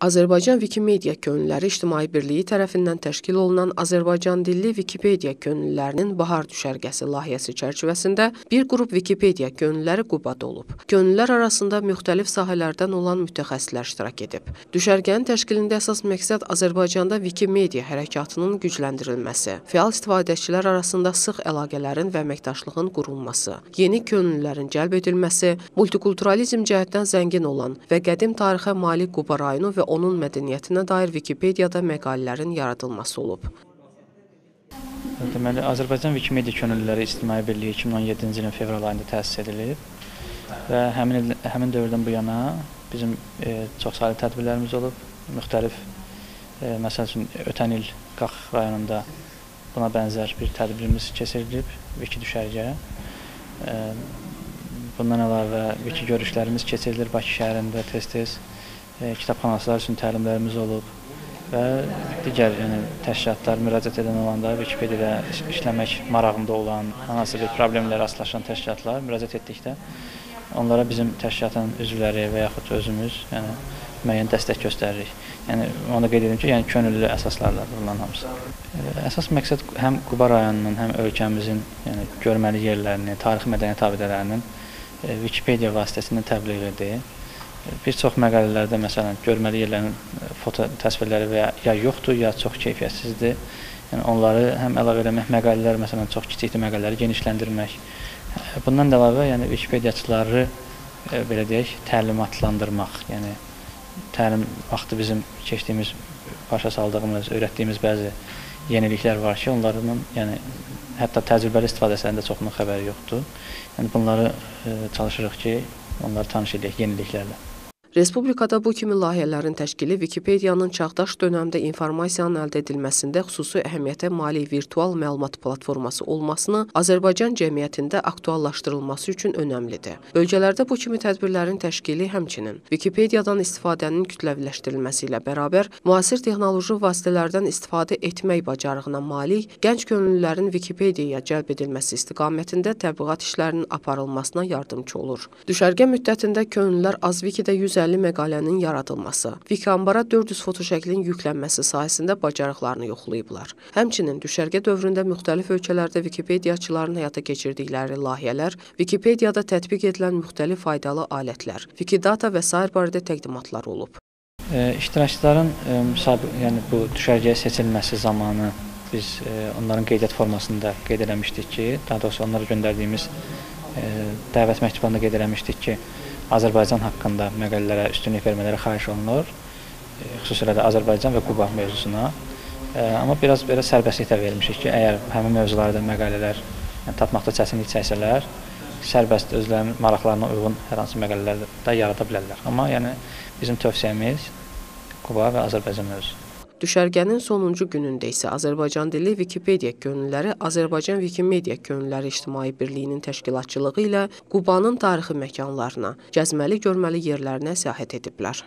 Azərbaycan Wikimedia Könülləri İctimai Birliyi tərəfindən təşkil olunan Azərbaycan dilli Wikipedia könüllərinin Bahar düşərgəsi layihəsi çərçivəsində bir qrup Wikipedia könülləri Qubada olub. Könüllər arasında müxtəlif sahələrdən olan mütəxəssislər iştirak edib. Düşərgənin təşkilində əsas məqsəd Azərbaycanda Wikimedia hərəkatının gücləndirilməsi, fəal istifadəçilər arasında sıx əlaqələrin və əməkdaşlığın qurulması, yeni könüllərin cəlb edilməsi, multikulturalizm cəhətdən zəngin olan və qədim tarixə malik Quba rayonu və onun mədəniyyətinə dair Wikipediyada məqalələrin yaradılması olub. Deməli, Azərbaycan Wikimedia Könüllüləri İctimai Birliyi 2017-ci ilin fevral ayında təsis edilib və həmin həmin dövrdən bu yana bizim e, çoxsaylı tədbirlərimiz olub. Müxtəlif e, məsəl üçün ötən il Qax rayonunda buna bənzər bir tədbirimiz keçirilib, Wiki düşərgə. E, bundan əlavə Wiki görüşlərimiz keçirilir Bakı şəhərində tez-tez e, kitabxanaçılar üçün təlimlərimiz olub və digər yəni təşkilatlar müraciət edən olanda Wikipediyada işləmək marağında olan, hansı bir problemlərlə rastlaşan təşkilatlar müraciət etdikdə onlara bizim təşkilatın üzvləri və yaxud özümüz yəni müəyyən dəstək göstəririk. Yəni onu qeyd edim ki, yəni könüllü əsaslarla bunların hamısı. Əsas məqsəd həm Quba rayonunun, həm ölkəmizin yəni görməli yerlərini, tarixi mədəniyyət abidələrinin Wikipedia vasitəsilə təbliğidir. Bir çox məqalələrdə məsələn görməli yerlərin foto təsvirləri və ya, ya yoxdur, ya çox keyfiyyətsizdir. Yəni onları həm əlavə etmək, məqalələr məsələn çox kiçikdir məqalələri genişləndirmək. Bundan da əlavə yəni Wikipediaçıları e, belə deyək, təlimatlandırmaq. Yəni təlim vaxtı bizim keçdiyimiz, başa saldığımız, öyrətdiyimiz bəzi yeniliklər var ki, onlardan yəni hətta təcrübəli istifadəsində çoxunun xəbəri yoxdur. Yəni bunları e, çalışırıq ki, onları tanış edək yeniliklərlə. Respublikada bu kimi layihələrin təşkili Wikipediyanın çağdaş dönəmdə informasiyanın əldə edilməsində xüsusi əhəmiyyətə malik virtual məlumat platforması olmasını Azərbaycan cəmiyyətində aktuallaşdırılması üçün önəmlidir. Bölgələrdə bu kimi tədbirlərin təşkili həmçinin Wikipediyadan istifadənin kütləviləşdirilməsi ilə bərabər müasir texnoloji vasitələrdən istifadə etmək bacarığına malik gənc könüllülərin Wikipediyaya cəlb edilməsi istiqamətində təbliğat işlərinin aparılmasına yardımçı olur. Düşərgə müddətində könüllülər Azvikidə 100 150 məqalənin yaradılması, Vikambara 400 fotoşəklin yüklənməsi sahəsində bacarıqlarını yoxlayıblar. Həmçinin düşərgə dövründə müxtəlif ölkələrdə Wikipediyaçıların həyata keçirdikləri layihələr, Wikipediyada tətbiq edilən müxtəlif faydalı alətlər, Wikidata və sair barədə təqdimatlar olub. E, iştirakçıların e, müsabiq, yəni bu düşərgəyə seçilməsi zamanı biz e, onların qeydiyyat formasında qeyd eləmişdik ki, daha doğrusu onlara göndərdiyimiz e, dəvət məktubunda qeyd eləmişdik ki, Azərbaycan haqqında məqalələrə üstünlük vermələri xahiş olunur. E, xüsusilə də Azərbaycan və Quba mövzusuna. E, amma biraz belə sərbəstlik də vermişik ki, əgər həmin mövzularda məqalələr yəni, tapmaqda çətinlik çəksələr, sərbəst özlərinin maraqlarına uyğun hər hansı məqalələr də yarada bilərlər. Amma yəni bizim tövsiyəmiz Quba və Azərbaycan mövzusudur. Düşərgənin sonuncu günündə isə Azərbaycan dilli Wikipedia könülləri Azərbaycan Wikimedia Könülləri İctimai Birliyinin təşkilatçılığı ilə Qubanın tarixi məkanlarına, gəzməli görməli yerlərinə səyahət ediblər.